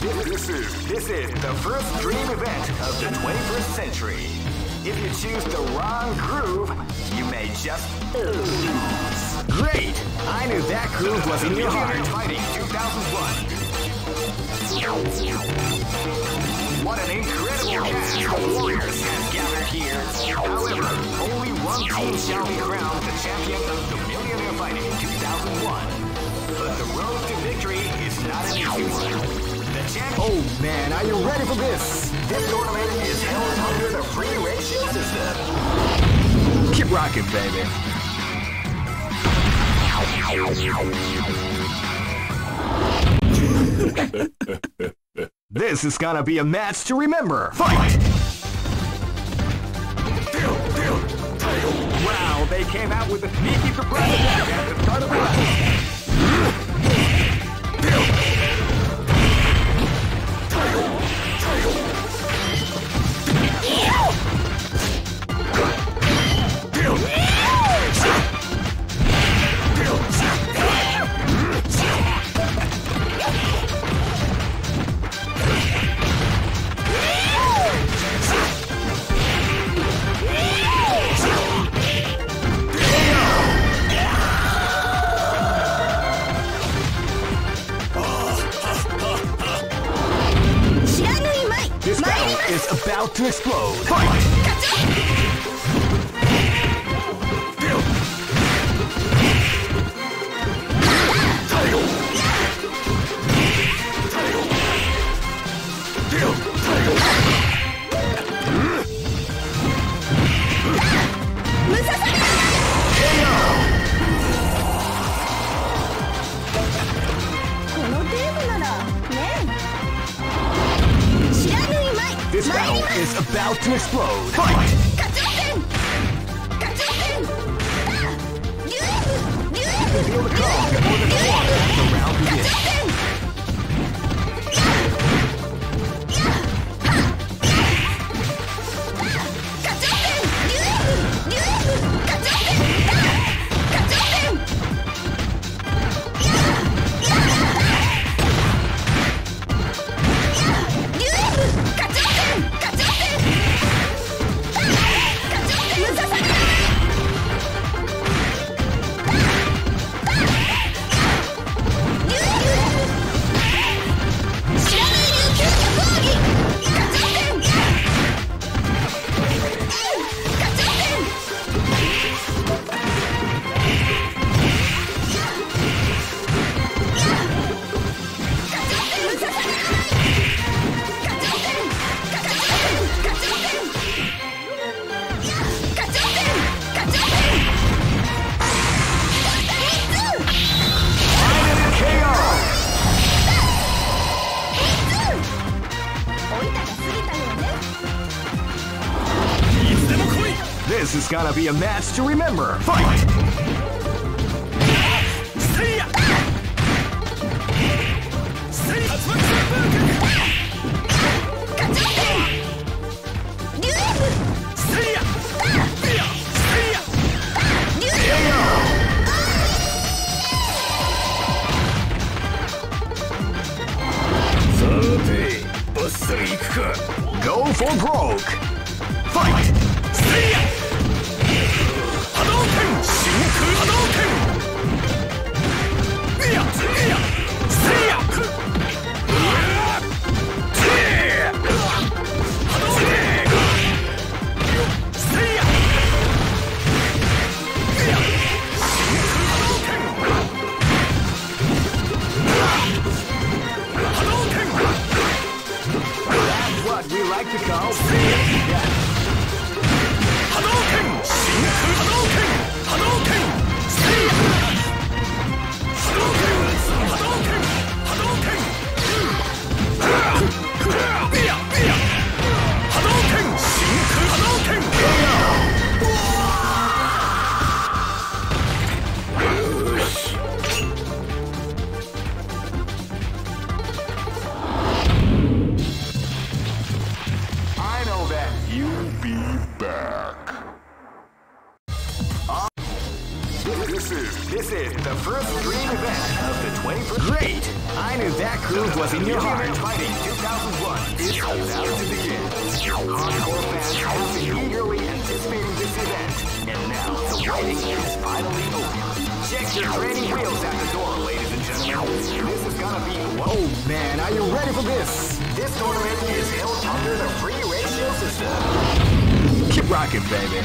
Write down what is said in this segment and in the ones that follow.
This is this is the first dream event of the 21st century. If you choose the wrong groove, you may just lose. Great! I knew that groove was in your heart. Fighting 2001. What an incredible cast of warriors has gathered here. However, only one team shall be crowned the champion of the Millionaire Fighting 2001. But the road to victory is not an easy one. Oh man, are you ready for this? This tournament is held under the free ratio system. Keep rocking, baby. this is gonna be a match to remember. Fight! Wow, they came out with a sneaky surprise at the start of the round. To explode. Explode. Gonna be a match to remember. Fight! Go for broke. Call death. I know that first dream event of the 21st. Great! I knew that groove was in your heart. Fighting 2001 is about to begin. Hardcore fans have been eagerly anticipating this event, and now the waiting is finally over. Check your training wheels at the door, ladies and gentlemen. This is gonna be. One. Oh man, are you ready for this? This tournament is held under the free ratio system. Keep rocking, baby.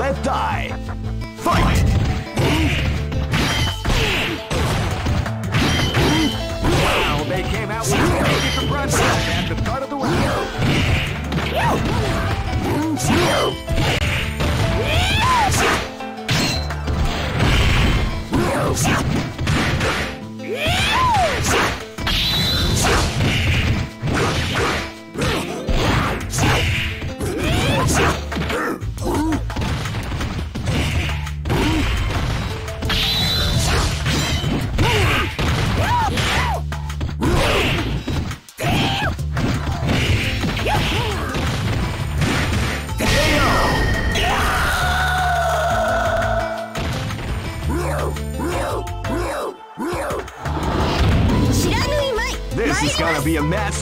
Let die.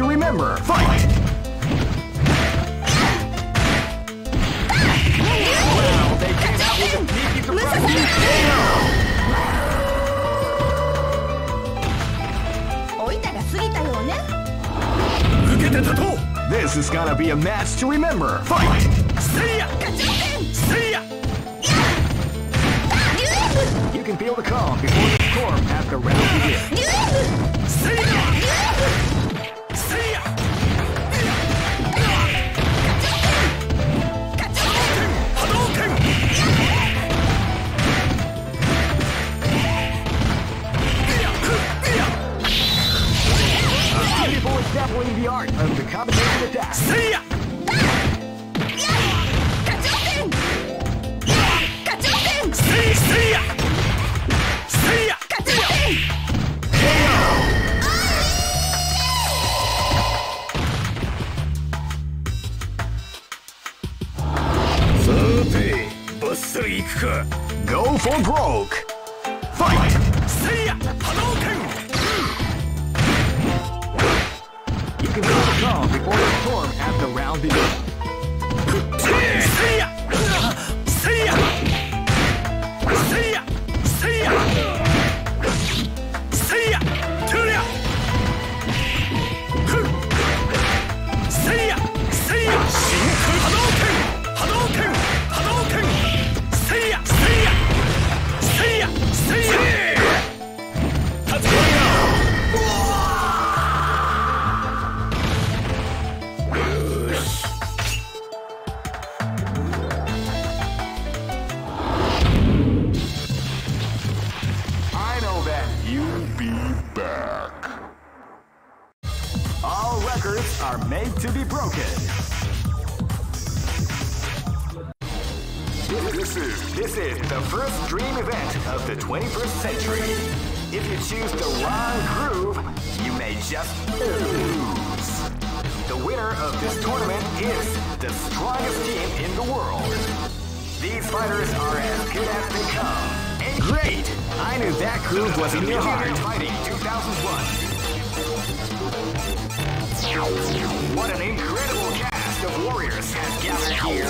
to remember. Fight! Wow, they came out with a sneaky surprise attack. 老いたが過ぎたようね This is gonna be a match to remember. Fight! 課長戦 You can feel the calm before the storm as the round begins. リュ extrapolating the art of the combination attack. See, ya! See ya! Go for broke! As the round All records are made to be broken. This is this is the first dream event of the 21st century. If you choose the wrong groove, you may just lose. The winner of this tournament is the strongest team in the world. These fighters are as good as they come. And Great! I knew that groove was in your heart. Fighting 2001. What an incredible cast of warriors has gathered here.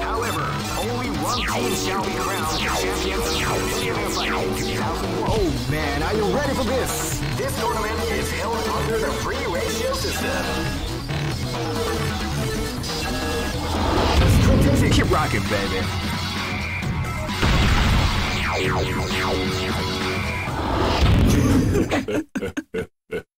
However, only one team shall be crowned champions of the Millionaire Fighting 2001. Oh man, are you ready for this? This tournament is held under the free ratio system. Keep rocking, baby.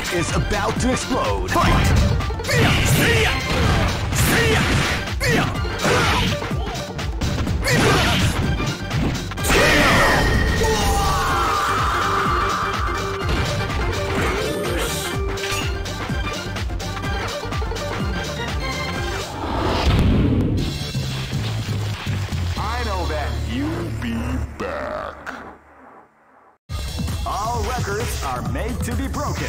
Battle is about to explode. Fight! Records are made to be broken.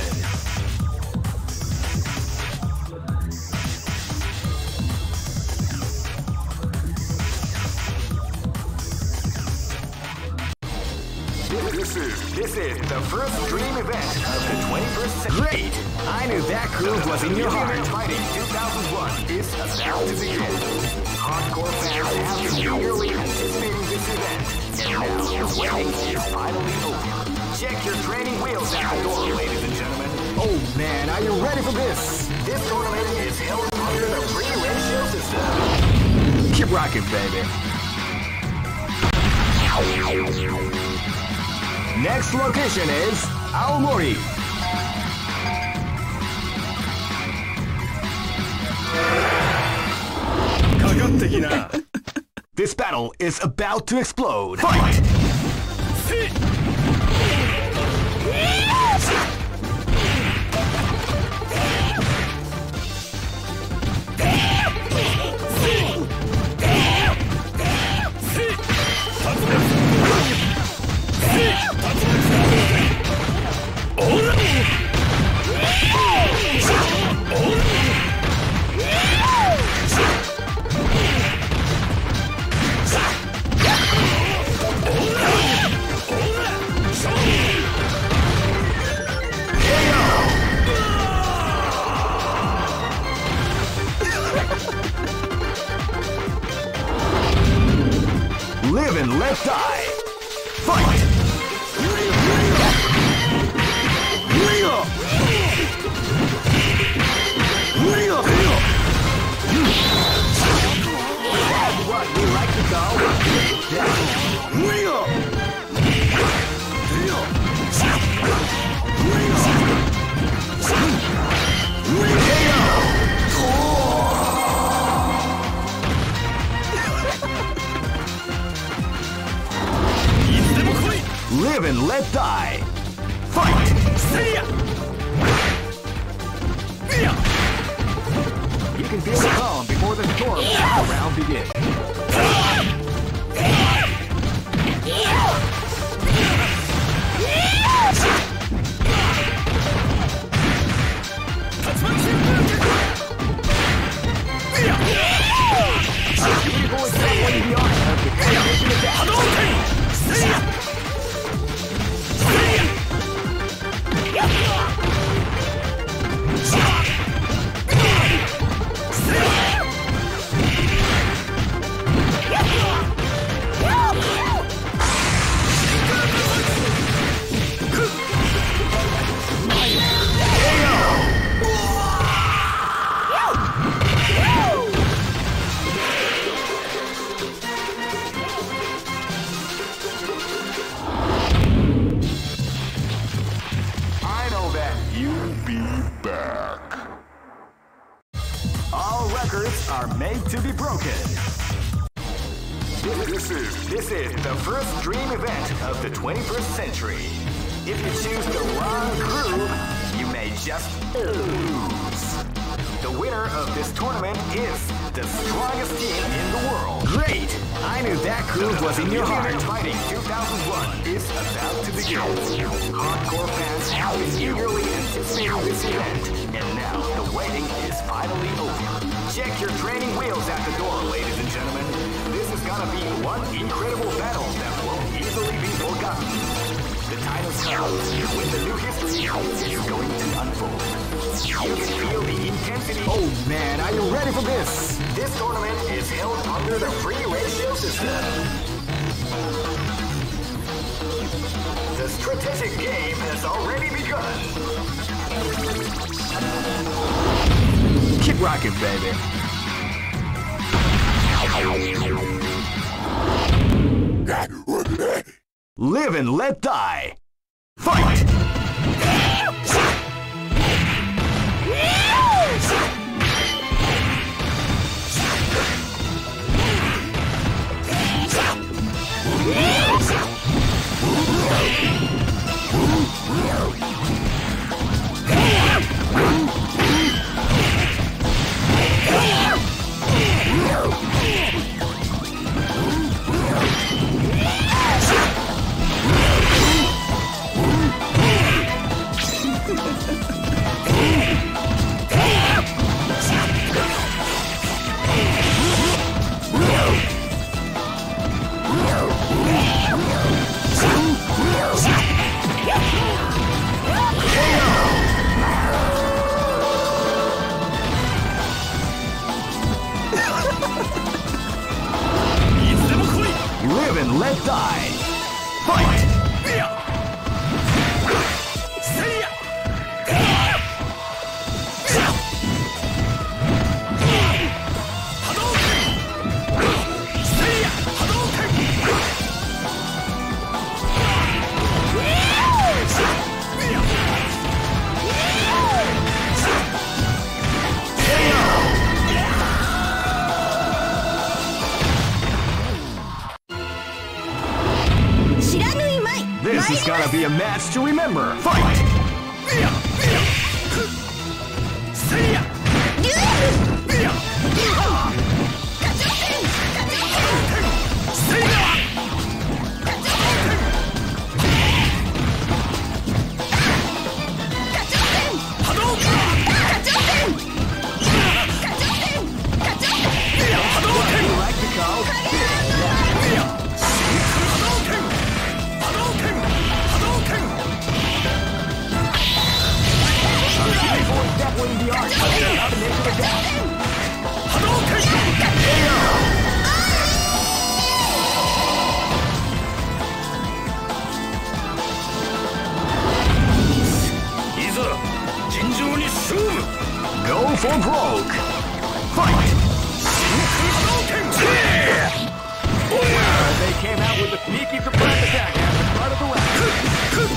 This is this is the first dream event of the 21st century. Great! I knew that groove was in your heart. Fighting 2001 is about to begin. Hardcore fans have been eagerly anticipating this event, and now the waiting is finally over. Check your training wheels at the door, ladies and gentlemen. Oh man, are you ready for this? This tournament is held under the free ratio system. Keep rocking, baby. Next location is Aomori. This battle is about to explode. Fight! Live was in your heart. Fighting 2001 is about to begin. Hardcore fans have been eagerly anticipating this event, and now the waiting is finally over. Check your training wheels at the door, ladies and gentlemen. This is gonna be one incredible battle that won't easily be forgotten. The time has come when the new history is going to unfold. You can feel the intensity. Oh man, are you ready for this? This tournament is held under the free ratio system. The strategic game has already begun. Keep rocking, baby. Live and let die. Remember. Go for broke! Fight! Yeah. They came out with a sneaky surprise attack at the start of the round.